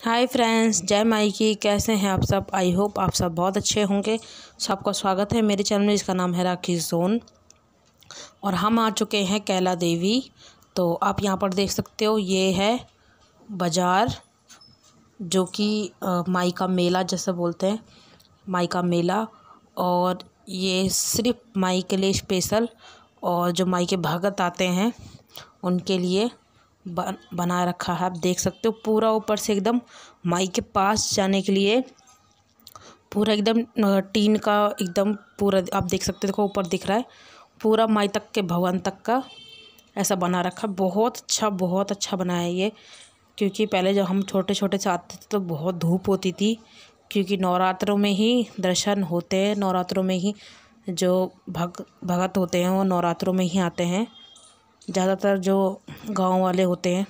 Hi friends जय माई की। कैसे हैं आप सब? आई होप आप सब बहुत अच्छे होंगे। सबका स्वागत है मेरे चैनल में, जिसका नाम है राखी जोन और हम आ चुके हैं कैला देवी। तो आप यहाँ पर देख सकते हो, ये है बाज़ार, जो कि माई का मेला जैसे बोलते हैं माई का मेला। और ये सिर्फ़ माई के लिए स्पेशल और जो माई के भगत आते हैं, उनके लिए बन, बना रखा है। आप देख सकते हो पूरा ऊपर से एकदम माई के पास जाने के लिए पूरा एकदम टीन का एकदम पूरा, आप देख सकते हो, देखो ऊपर दिख रहा है। पूरा माई तक के भवन तक का ऐसा बना रखा है। बहुत अच्छा बहुत अच्छा बनाया ये, क्योंकि पहले जब हम छोटे छोटे से आते थे तो बहुत धूप होती थी, क्योंकि नवरात्रों में ही दर्शन होते हैं, नवरात्रों में ही जो भग, भगत होते हैं वो नवरात्रों में ही आते हैं। ज़्यादातर जो गाँव वाले होते हैं,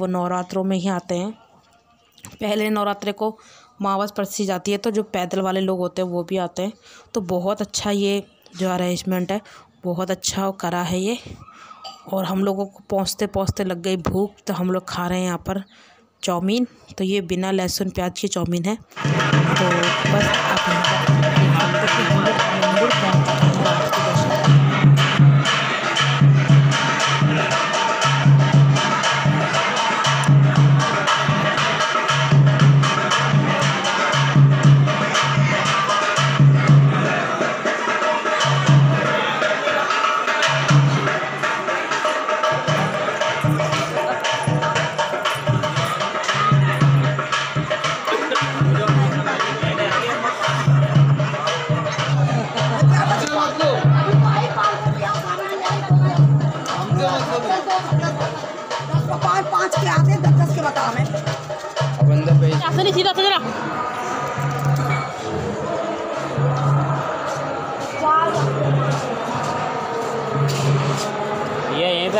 वो नवरात्रों में ही आते हैं। पहले नवरात्रे को मावस परसी जाती है तो जो पैदल वाले लोग होते हैं, वो भी आते हैं। तो बहुत अच्छा ये जो अरेंजमेंट है, बहुत अच्छा करा है ये। और हम लोगों को पहुँचते पहुँचते लग गई भूख तो हम लोग खा रहे हैं यहाँ पर चाउमीन। तो ये बिना लहसुन प्याज की चाउमीन है। तो बस आप मंदिर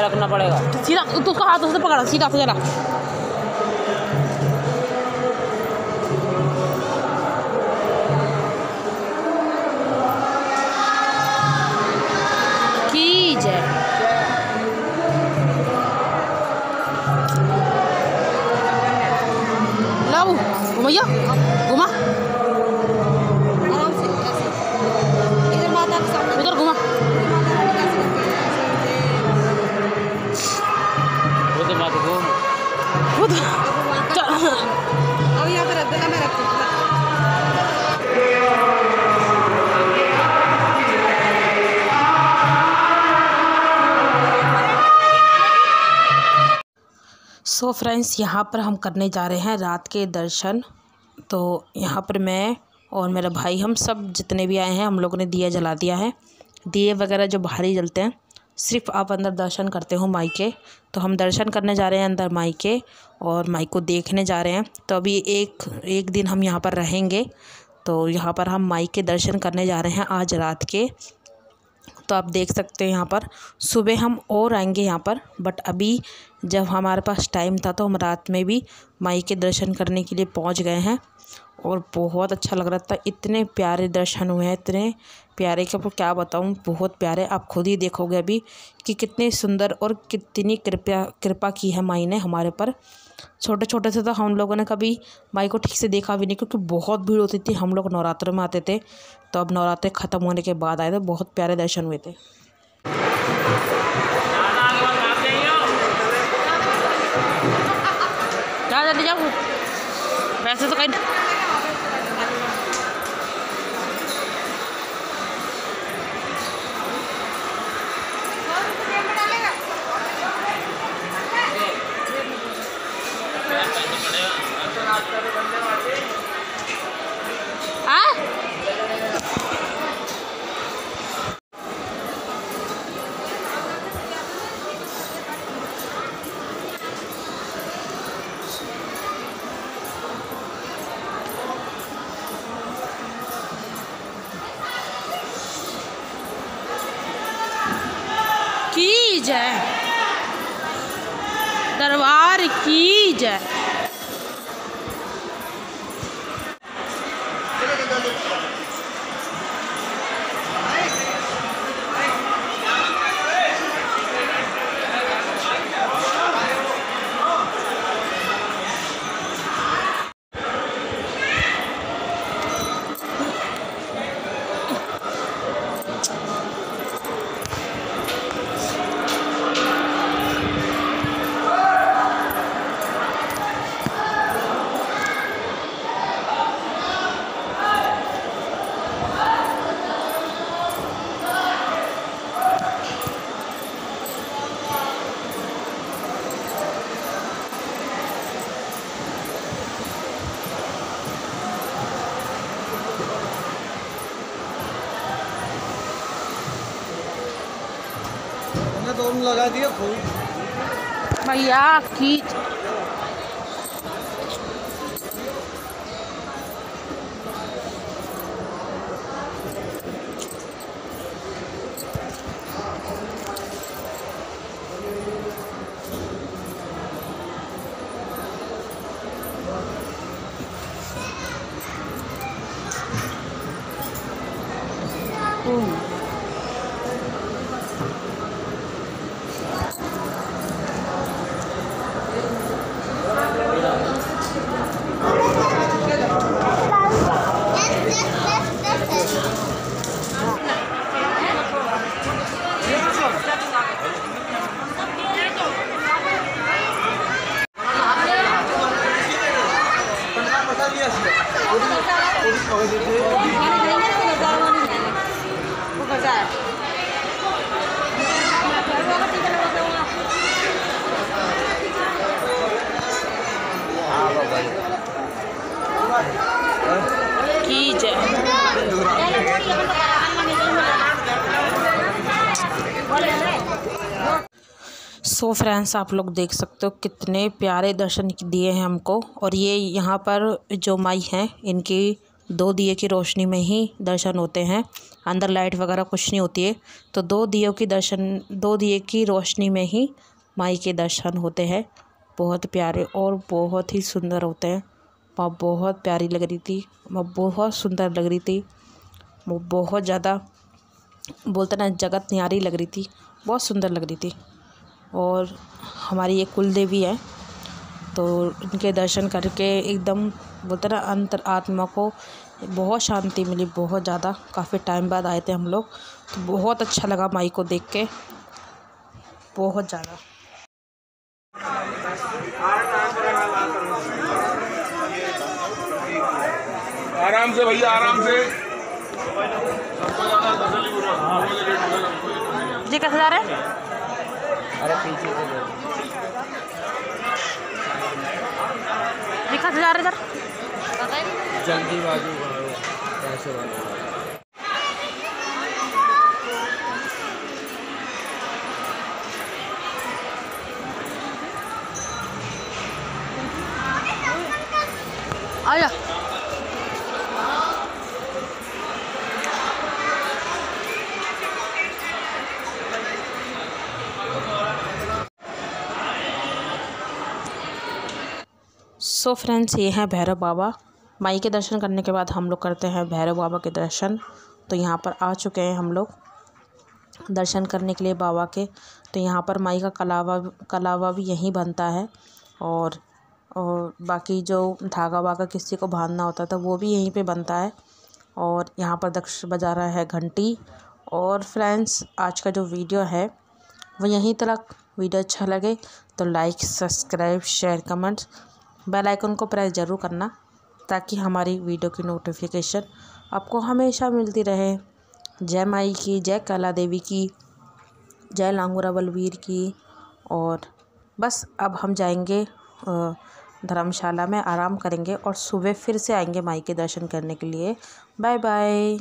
ये रखना पड़ेगा। सीधा तू उसका हाथ उससे पकड़ा सीधा से जरा। की सो फ्रेंड्स यहाँ पर हम करने जा रहे हैं रात के दर्शन। तो यहाँ पर मैं और मेरा भाई, हम सब जितने भी आए हैं, हम लोगों ने दिया जला दिया है। दिए वगैरह जो बाहर ही जलते हैं, सिर्फ़ आप अंदर दर्शन करते हो माई के। तो हम दर्शन करने जा रहे हैं अंदर माई के और माई को देखने जा रहे हैं। तो अभी एक एक दिन हम यहाँ पर रहेंगे। तो यहाँ पर हम माई के दर्शन करने जा रहे हैं आज रात के। तो आप देख सकते हो यहाँ पर। सुबह हम और आएँगे यहाँ पर बट अभी जब हमारे पास टाइम था तो हम रात में भी माई के दर्शन करने के लिए पहुँच गए हैं। और बहुत अच्छा लग रहा था। इतने प्यारे दर्शन हुए हैं, इतने प्यारे के आपको क्या बताऊँ, बहुत प्यारे। आप खुद ही देखोगे अभी कि कितने सुंदर और कितनी कृपया, कृपा की है माई ने हमारे पर। छोटे छोटे से तो हम लोगों ने कभी माई को ठीक से देखा भी नहीं, क्योंकि बहुत भीड़ होती थी। हम लोग नवरात्रों में आते थे तो अब नवरात्र ख़त्म होने के बाद आए थे बहुत प्यारे दर्शन हुए थे। वैसे तो कहीं हाँ की जय। दरबार की जय। दोनों लगा दिया भैया खींच सो so फ्रेंड्स, आप लोग देख सकते हो कितने प्यारे दर्शन दिए हैं हमको। और ये यहाँ पर जो माई हैं, इनकी दो दिए की रोशनी में ही दर्शन होते हैं। अंदर लाइट वगैरह कुछ नहीं होती है। तो दो दियों की दर्शन, दो दिए की रोशनी में ही माई के दर्शन होते हैं। बहुत प्यारे और बहुत ही सुंदर होते हैं। वह बहुत प्यारी लग रही थी। वह बहुत सुंदर लग रही थी। वो बहुत ज़्यादा, बोलते ना, जगत न्यारी लग रही थी। बहुत सुंदर लग रही थी। और हमारी ये कुल देवी है। तो इनके दर्शन करके एकदम बोलते ना अंतर आत्मा को बहुत शांति मिली बहुत ज़्यादा। काफ़ी टाइम बाद आए थे हम लोग तो बहुत अच्छा लगा माई को देख के। बहुत ज़्यादा। आराम से भैया आराम से। जी कैसे जा रहे हैं? अरे पीछे से दो। जी रहे इधर जल्दी बाजू पैसे वाले आया सो फ्रेंड्स ये हैं भैरव बाबा। माई के दर्शन करने के बाद हम लोग करते हैं भैरव बाबा के दर्शन। तो यहाँ पर आ चुके हैं हम लोग दर्शन करने के लिए बाबा के। तो यहाँ पर माई का कलावा कलावा भी यहीं बनता है। और और बाकी जो धागा वागा किसी को बांधना होता था वो भी यहीं पे बनता है। और यहाँ पर दक्ष बजा रहा है घंटी। और फ्रेंड्स आज का जो वीडियो है, वो यहीं तक। वीडियो अच्छा लगे तो like subscribe share comments bell icon को प्रेस ज़रूर करना ताकि हमारी वीडियो की नोटिफिकेशन आपको हमेशा मिलती रहे। जय माई की, जय कला देवी की, जय लांगुरा बलवीर की। और बस अब हम जाएँगे धर्मशाला में आराम करेंगे और सुबह फिर से आएँगे माई के दर्शन करने के लिए। Bye bye.